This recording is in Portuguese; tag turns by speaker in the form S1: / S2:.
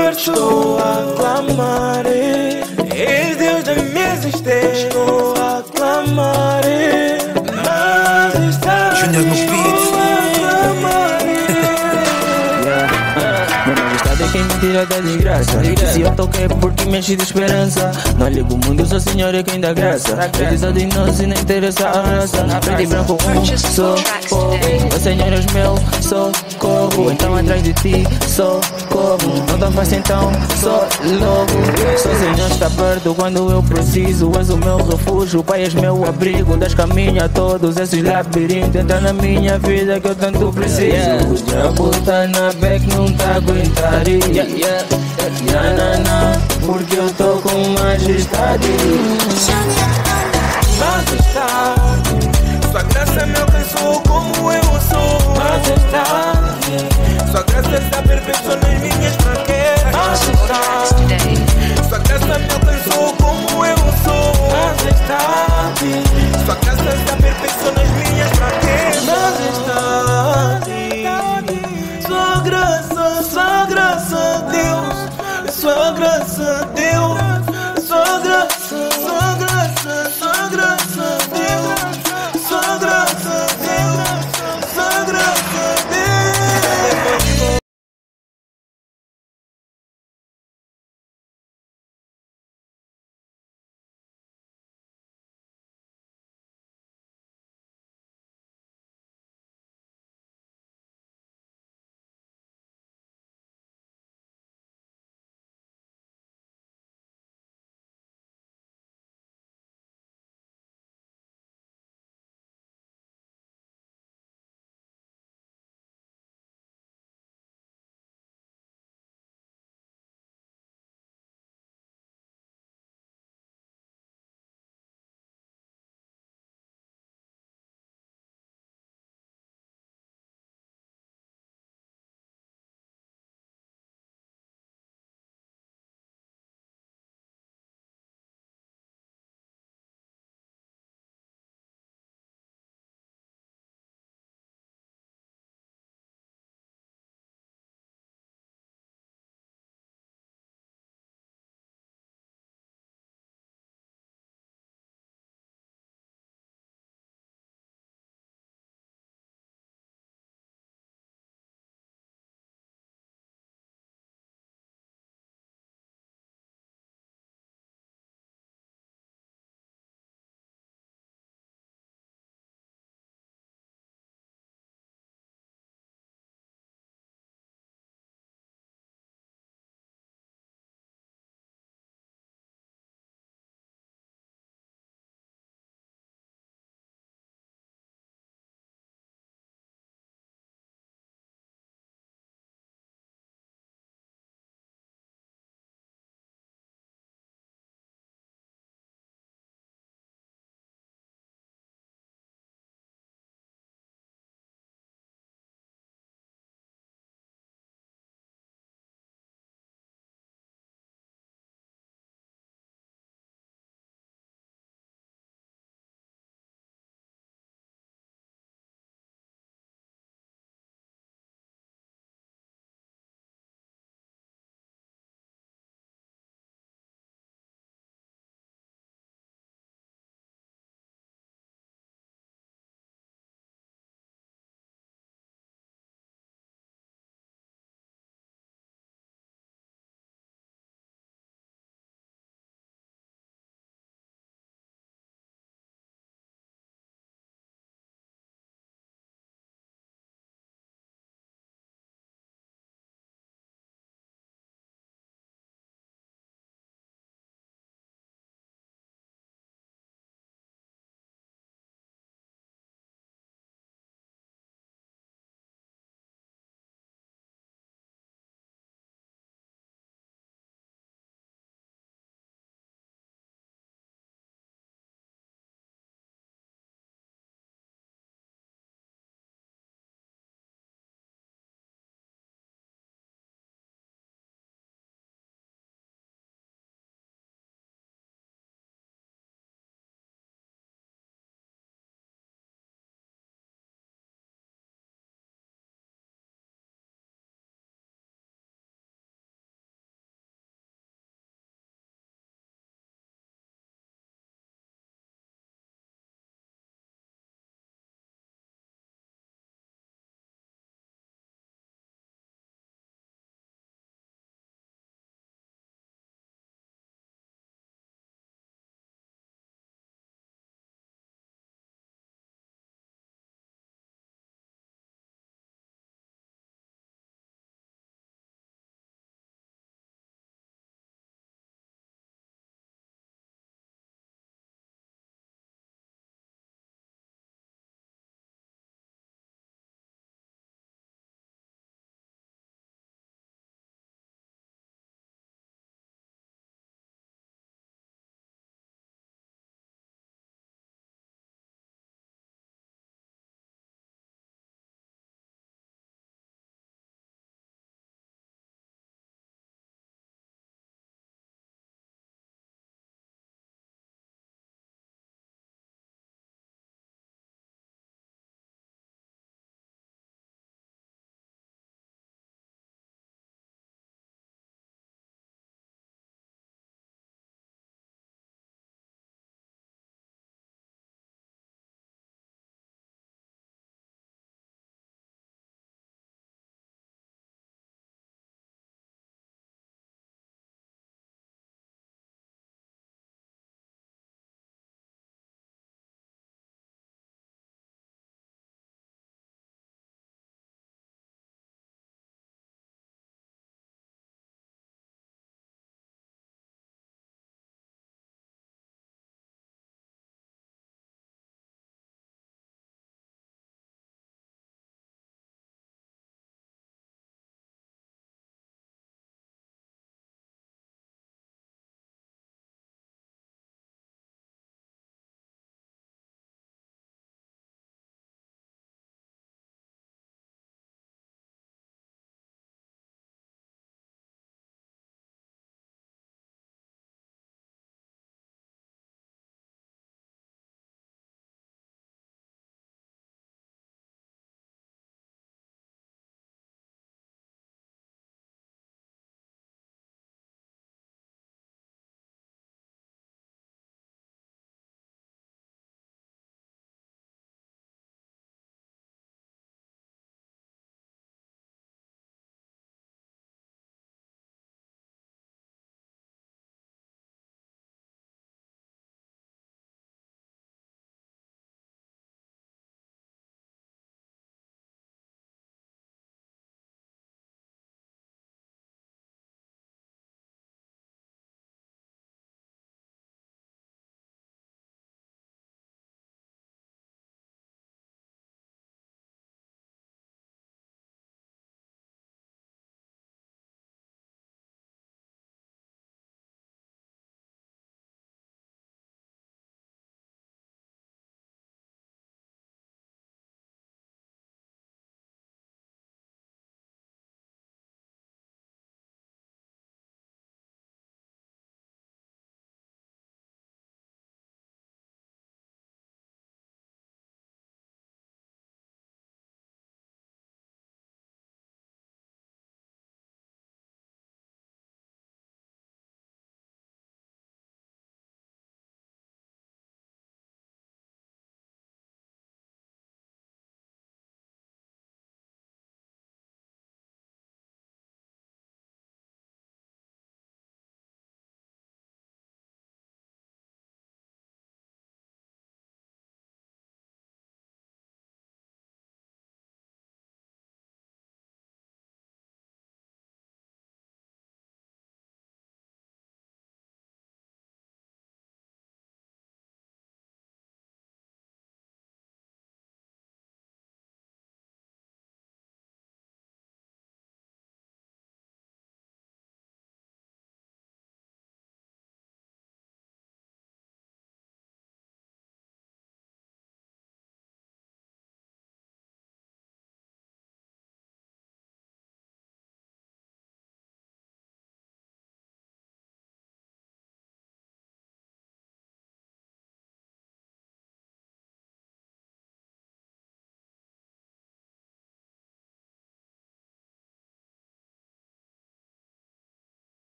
S1: universo. Estou a clamar, és Deus da minha existência. Estou a clamar, mas está.
S2: Da desgraça. Se eu toquei porque me enche de esperança. Não ligo o mundo, sou senhor é quem dá graça. Acredita de nós e não interessa a raça. Preto e branco, um sou povo. O senhor és meu socorro. Então atrás de ti socorro. Não tão fácil então, sou louco. Sou senhor está perto quando eu preciso. És o meu refúgio, pai és meu abrigo. Das caminhos a todos esses labirintos. Entra na minha vida que eu tanto preciso. O diabo tá na back, não tá aguentar. Yeah, yeah, yeah, na, na, porque eu tô com majestade.
S1: i trasate